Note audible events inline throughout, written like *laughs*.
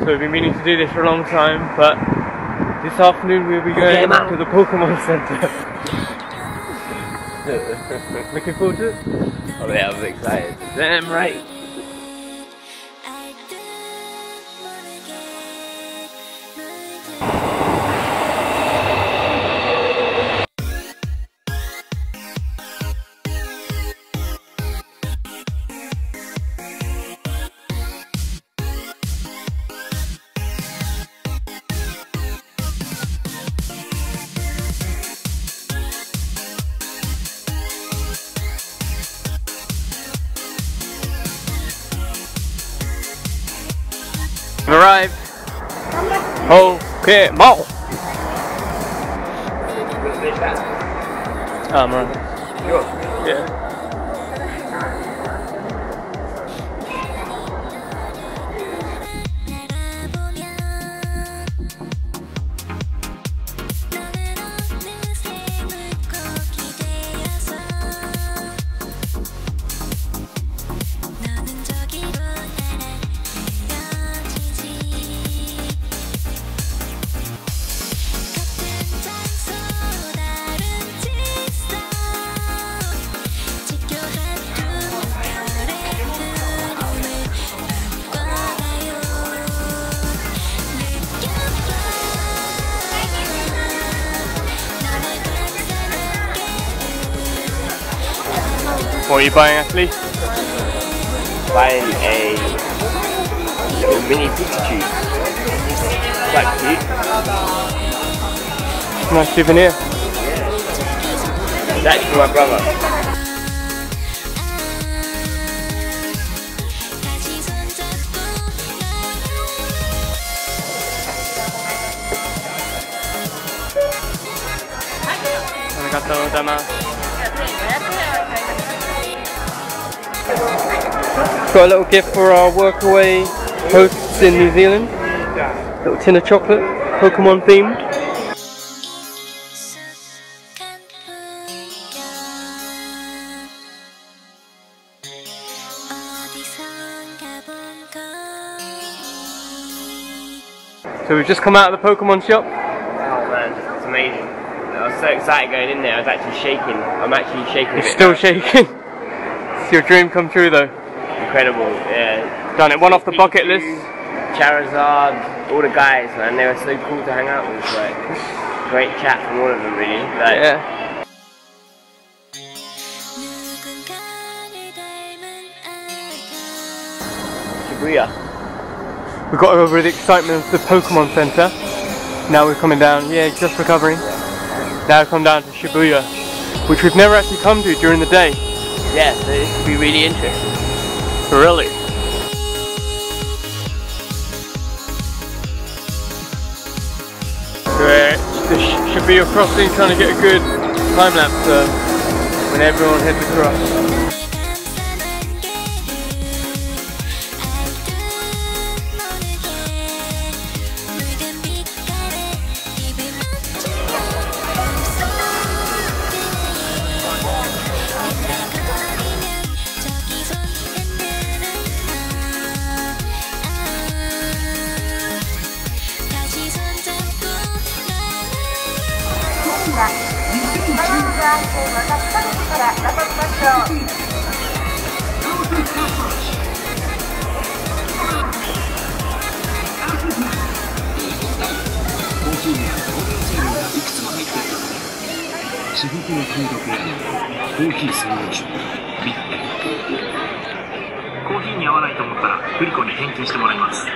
So we've been meaning to do this for a long time, but this afternoon we'll be going Game out. to the Pokemon Center. *laughs* Looking forward to it? Oh yeah, I was excited. Damn right. We've arrived. Pokemon. Um, right. Yeah. What are you buying actually? Buying a little mini Pikachu. Quite cute. Nice souvenir. Yeah. That's for my brother. Arigatou gozaimasu. Got a little gift for our workaway hosts in New Zealand. Little tin of chocolate, Pokemon themed. So we've just come out of the Pokemon shop. Oh man, it's amazing. I was so excited going in there, I was actually shaking. I'm actually shaking You're still now. shaking. *laughs* it's your dream come true though incredible. Yeah. Done it. One off the bucket list. Charizard, all the guys, man. They were so cool to hang out with. Like, great chat from all of them, really. Like, yeah. Shibuya. We got over the excitement of the Pokemon Center. Now we're coming down, yeah, just recovering. Now come down to Shibuya, which we've never actually come to during the day. Yeah, so this should be really interesting. Really? We're at the Sh- Shibuya crossing trying to get a good time lapse uh, when everyone heads across. ビマナーの安全を確かめてから渡りましょうコーヒーにがいくつも入っているので至のやコーヒー専用ビッコーヒーに合わないと思ったらグリコに返金してもらいます。え？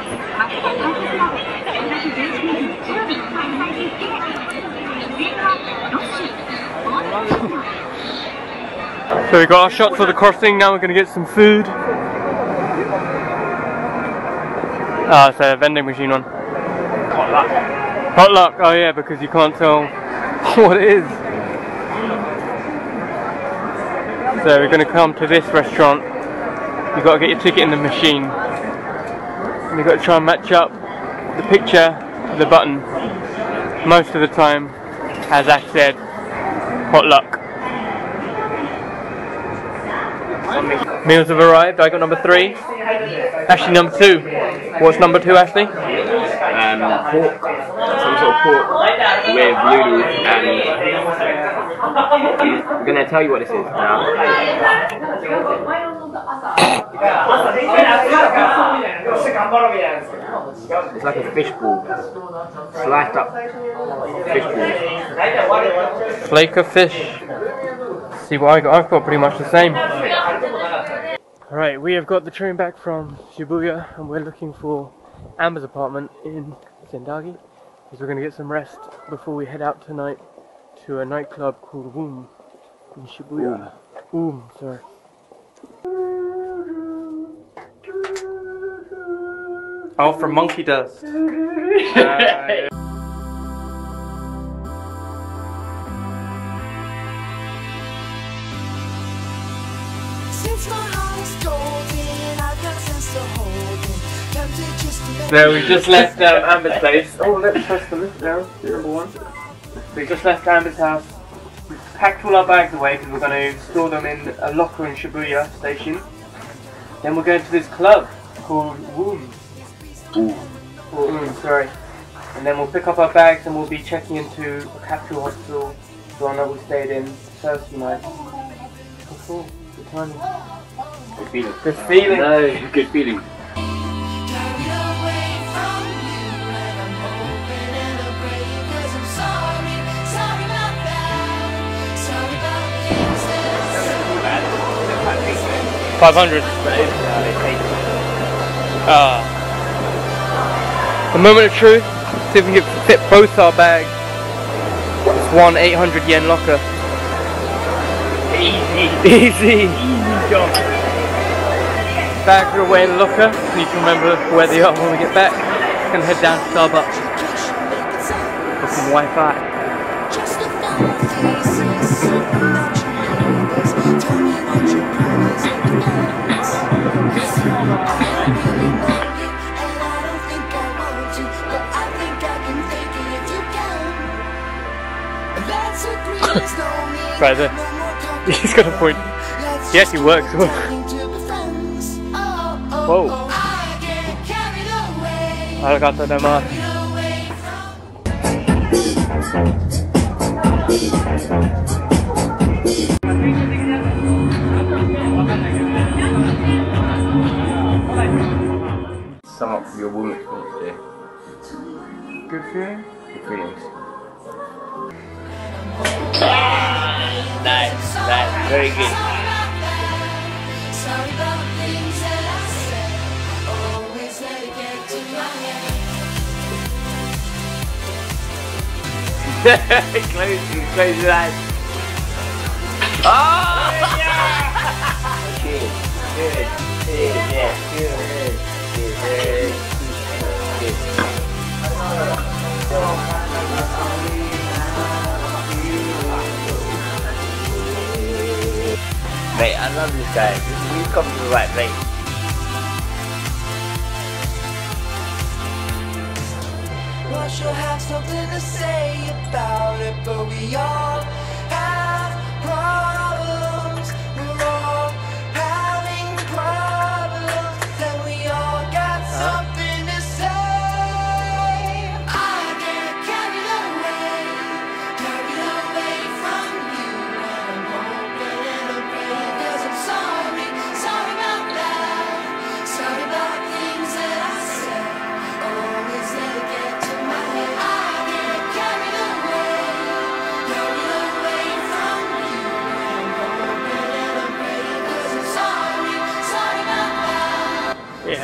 っ So we got our shots for the crossing, now we're going to get some food. Ah, it's a vending machine on. Potluck, oh yeah, because you can't tell *laughs* what it is. So we're going to come to this restaurant. You've got to get your ticket in the machine. And you've got to try and match up the picture to the button. Most of the time, as Ash said, potluck. luck. Meals have arrived. I got number three. Ashley, number two. What's number two, Ashley? Um, pork. Some sort of pork with noodles and. I'm gonna tell you what this is now. It's like a fish ball. Sliced up fish balls. Flake of fish. See what I got? I've got pretty much the same. Alright, we have got the train back from Shibuya and we're looking for Amber's apartment in Sendagi because we're going to get some rest before we head out tonight to a nightclub called Womb in Shibuya. Womb, sorry. Oh, from Monkey Dust. Uh, Since my heart is golden, I've got sense to hold it. Tempted just to So we just left um, Amber's place. Oh, let's press the lift down. Number one. We just left Amber's house. We've packed all our bags away because we're going to store them in a locker in Shibuya station. Then we're going to this club called Womb. Or Oom, sorry. And then we'll pick up our bags and we'll be checking into a capsule hospital, the one that we stayed in Thursday night. Oh, cool. Good. Good feeling. Good feeling. No, good feeling. carried away from you, A moment of truth. See if we can fit both our bags. It's one 800 yen locker. Easy. *laughs* Easy. Easy job. Bags are away in the locker. Need to remember where they are when we get back. Gonna head down to Starbucks for some Wi-Fi. Just a phone faces, something that you. Tell me what your promise *laughs* Right there. no more talking. He's got a point. Let's He actually works. talking to be friends. *laughs* Whoa. I get carried away, Arigato gozaimasu. carried Sum up your woman experience today. Good feeling. Good feelings. Ah, nice, nice, very good. *laughs* Close, close your eyes. Oh! good, good, good, yeah, good, good, good, good. Mate, I love this guy. We've come to the right place. Well, she'll have something to say about it, but we all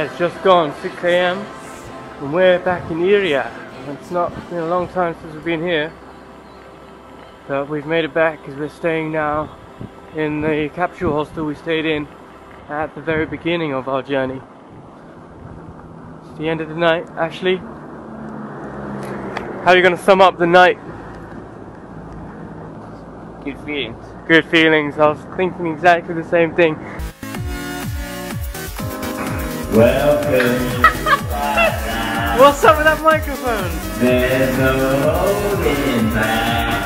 It's just gone 6 a.m. and we're back in Iria. It's not it's been a long time since we've been here, but we've made it back because we're staying now in the capsule hostel we stayed in at the very beginning of our journey. It's the end of the night. Ashley, how are you going to sum up the night? Good feelings. Good feelings. I was thinking exactly the same thing. Welcome. What's up with that microphone? There's no holding back.